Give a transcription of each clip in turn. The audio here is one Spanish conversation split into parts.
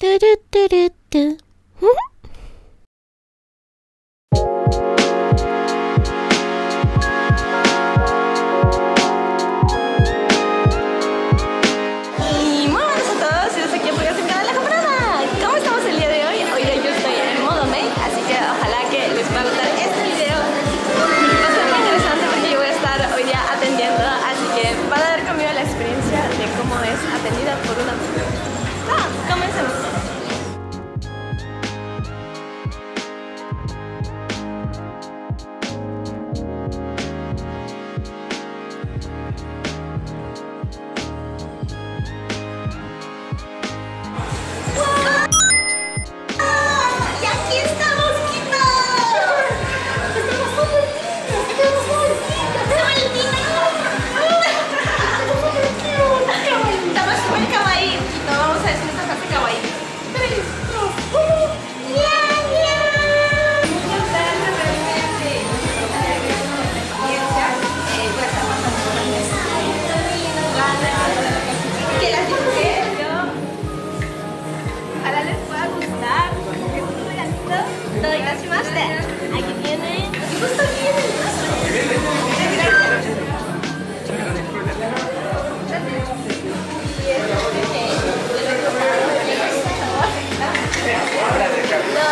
Do do do do do.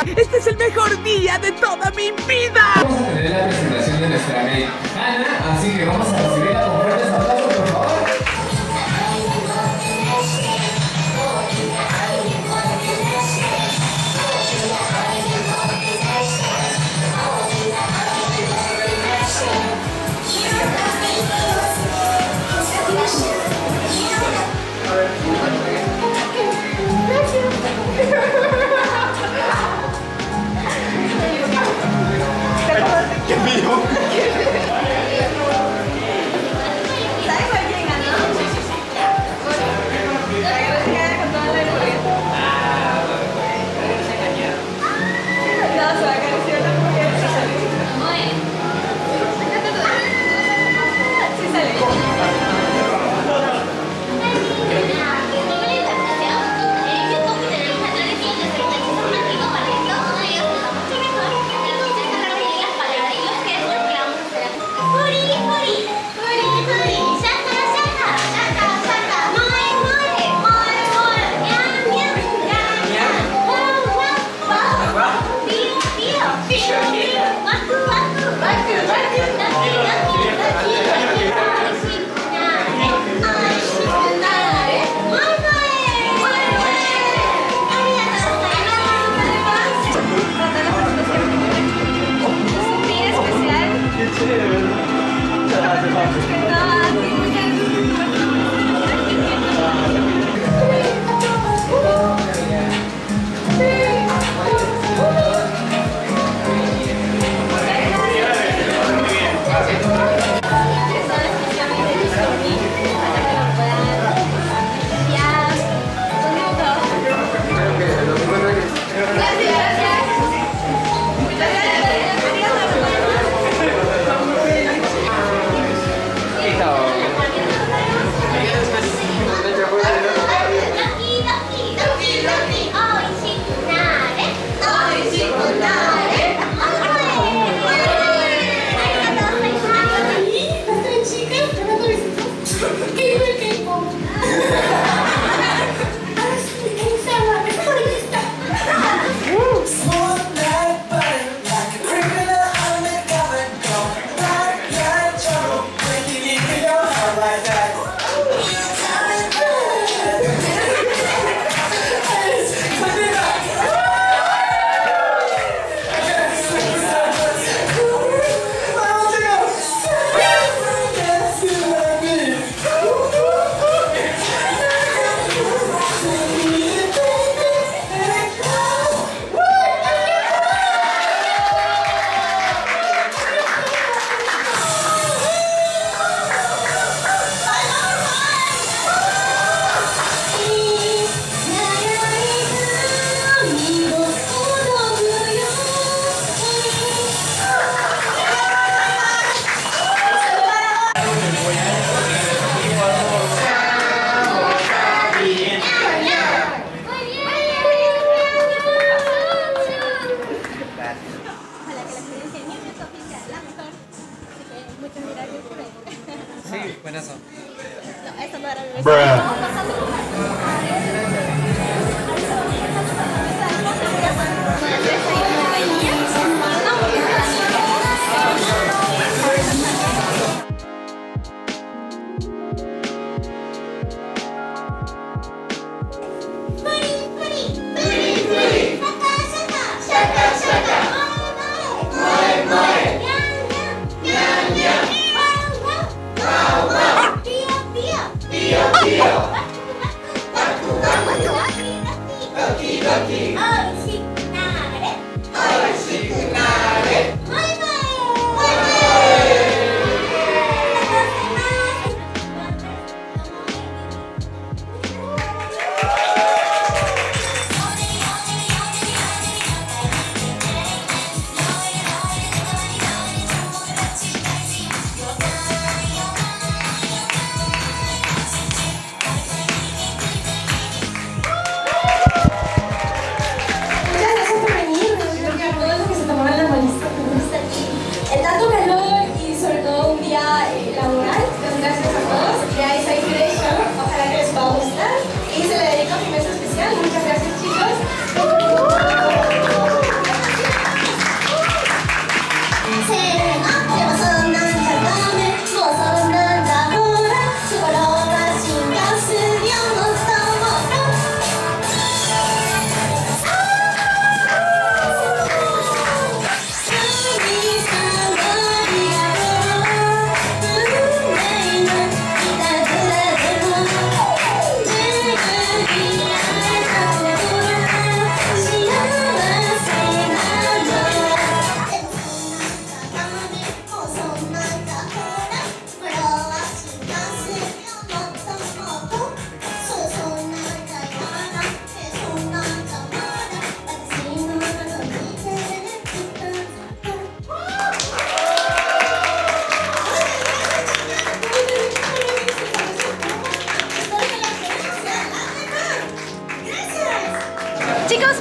Este es el mejor día de toda mi vida. Vamos a tener la presentación de nuestra mail, Ana, así que vamos a recibir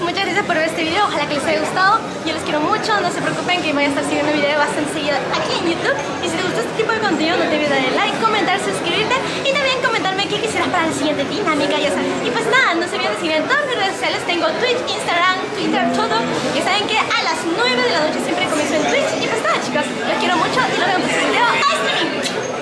muchas gracias por ver este video, ojalá que les haya gustado. Yo les quiero mucho, no se preocupen que voy a estar subiendo video bastante seguido aquí en YouTube. Y si te gustó este tipo de contenido, no te olvides darle like, comentar, suscribirte y también comentarme qué quisieras para la siguiente dinámica, ya sabes. Y pues nada, no se olviden de seguirme en todas mis redes sociales, tengo Twitch, Instagram, Twitter, todo. Ya saben que a las 9 de la noche siempre comienzo en Twitch. Y pues nada chicos, los quiero mucho y nos vemos en el video. ¡Hasta luego!